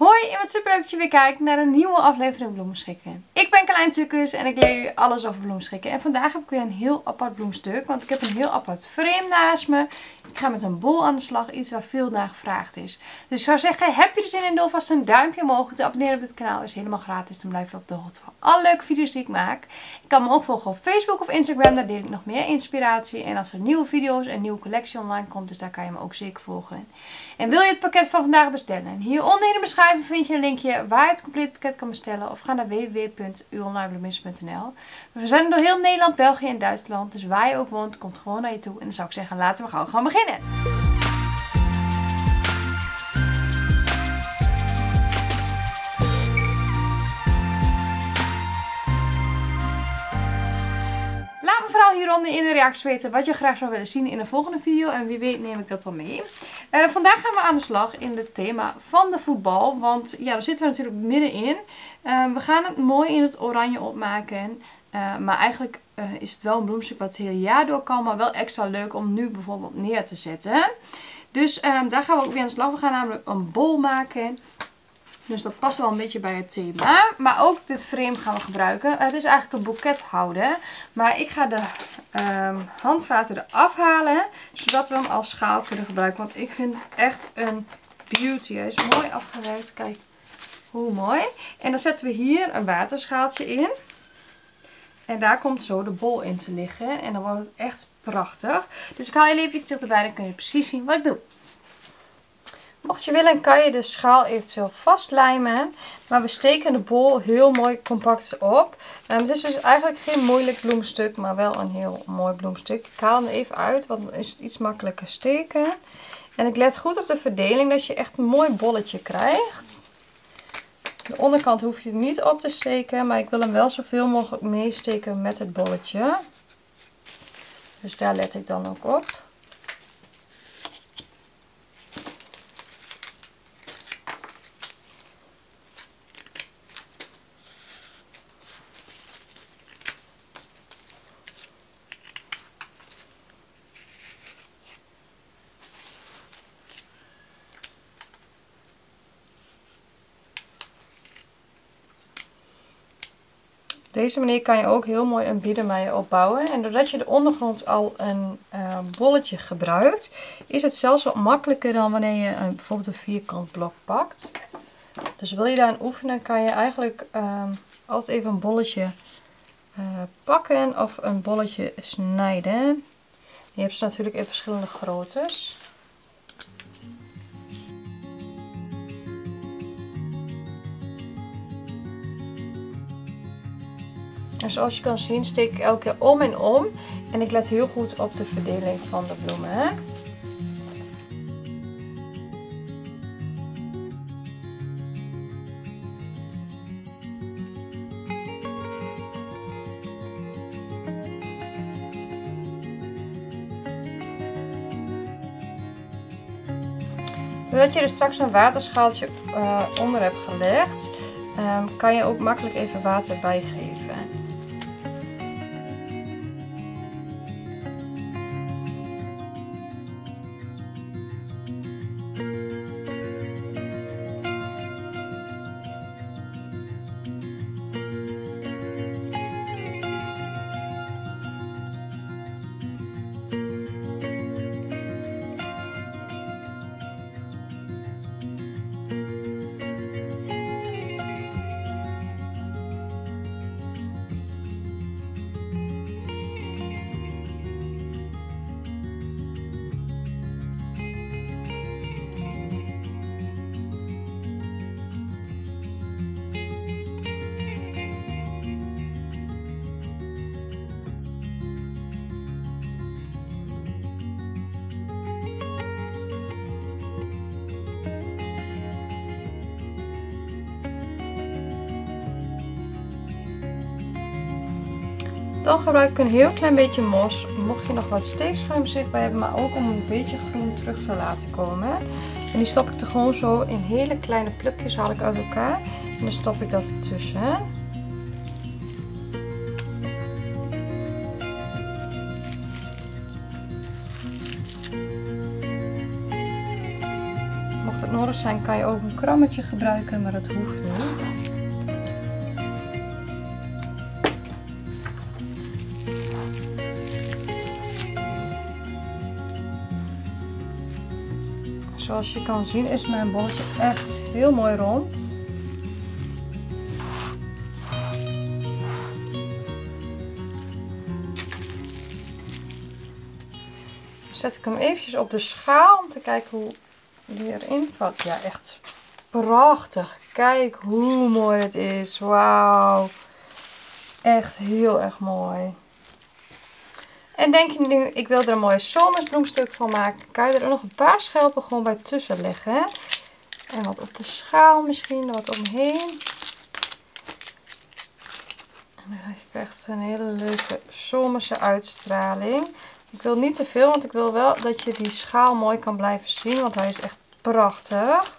Hoi en wat super leuk dat je weer kijkt naar een nieuwe aflevering bloemschikken. Ik ben Klein Tukkus en ik leer jullie alles over bloemschikken. En vandaag heb ik weer een heel apart bloemstuk, want ik heb een heel apart frame naast me. Ik ga met een bol aan de slag, iets waar veel naar gevraagd is. Dus ik zou zeggen, heb je er zin in, doe vast een duimpje omhoog. Te abonneren op dit kanaal is helemaal gratis, dan blijf je op de hoogte van alle leuke video's die ik maak. Ik kan me ook volgen op Facebook of Instagram, daar deel ik nog meer inspiratie. En als er nieuwe video's en nieuwe collectie online komt, dus daar kan je me ook zeker volgen. En wil je het pakket van vandaag bestellen? Hieronder in de beschrijving vind je een linkje waar je het complete pakket kan bestellen. Of ga naar www.uonlinebloemist.nl We zijn door heel Nederland, België en Duitsland. Dus waar je ook woont, komt gewoon naar je toe. En dan zou ik zeggen, laten we gauw gaan beginnen. Hieronder in de reacties weten wat je graag zou willen zien in een volgende video. En wie weet neem ik dat wel mee. Uh, vandaag gaan we aan de slag in het thema van de voetbal. Want ja, daar zitten we natuurlijk middenin. Uh, we gaan het mooi in het oranje opmaken. Uh, maar eigenlijk is het wel een bloemstuk wat het hele jaar door kan. Maar wel extra leuk om nu bijvoorbeeld neer te zetten. Dus daar gaan we ook weer aan de slag. We gaan namelijk een bol maken. Dus dat past wel een beetje bij het thema. Maar ook dit frame gaan we gebruiken. Het is eigenlijk een boekethouder. Maar ik ga de um, handvaten eraf halen. Zodat we hem als schaal kunnen gebruiken. Want ik vind het echt een beauty. Hij is mooi afgewerkt. Kijk hoe mooi. En dan zetten we hier een waterschaaltje in. En daar komt zo de bol in te liggen. En dan wordt het echt prachtig. Dus ik haal je even iets dichterbij. Dan kun je precies zien wat ik doe. Mocht je willen kan je de schaal eventueel vastlijmen. Maar we steken de bol heel mooi compact op. Um, het is dus eigenlijk geen moeilijk bloemstuk, maar wel een heel mooi bloemstuk. Ik haal hem even uit, want dan is het iets makkelijker steken. En ik let goed op de verdeling, dat je echt een mooi bolletje krijgt. De onderkant hoef je niet op te steken, maar ik wil hem wel zoveel mogelijk meesteken met het bolletje. Dus daar let ik dan ook op. deze manier kan je ook heel mooi een biedermeier opbouwen. En doordat je de ondergrond al een uh, bolletje gebruikt, is het zelfs wat makkelijker dan wanneer je een, bijvoorbeeld een vierkant blok pakt. Dus wil je daar aan oefenen, kan je eigenlijk uh, altijd even een bolletje uh, pakken of een bolletje snijden. Je hebt ze natuurlijk in verschillende groottes. En zoals je kan zien steek ik elke keer om en om. En ik let heel goed op de verdeling van de bloemen. Hè? Doordat je er straks een waterschaaltje uh, onder hebt gelegd, um, kan je ook makkelijk even water bijgeven. Dan gebruik ik een heel klein beetje mos. Mocht je nog wat steekschuim zichtbaar hebben, maar ook om een beetje groen terug te laten komen. En die stop ik er gewoon zo in hele kleine plukjes haal ik uit elkaar. En dan stop ik dat ertussen. Mocht het nodig zijn kan je ook een krammetje gebruiken, maar dat hoeft niet. Zoals je kan zien is mijn bolletje echt heel mooi rond. zet ik hem eventjes op de schaal om te kijken hoe die erin valt. Ja, echt prachtig. Kijk hoe mooi het is. Wauw. Echt heel erg mooi. En denk je nu, ik wil er een mooi zomersbloemstuk van maken. Kan je er nog een paar schelpen gewoon bij tussen leggen. En wat op de schaal misschien, wat omheen. En dan krijg je een hele leuke zomerse uitstraling. Ik wil niet te veel, want ik wil wel dat je die schaal mooi kan blijven zien. Want hij is echt prachtig.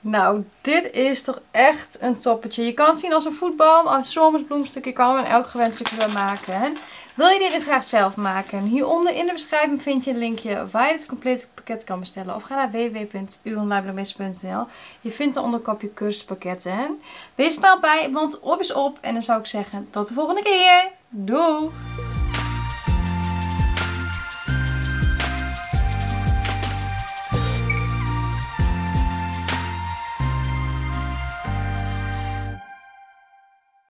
Nou, dit is toch echt een toppetje. Je kan het zien als een voetbal, een zomersbloemstuk. Je kan hem in elk gewenst stukje maken. Wil je dit graag zelf maken? Hieronder in de beschrijving vind je een linkje waar je het complete pakket kan bestellen. Of ga naar www.uonlineblogmes.nl Je vindt er onder kopje cursuspakketten. Wees snel bij, want op is op. En dan zou ik zeggen tot de volgende keer. Doei!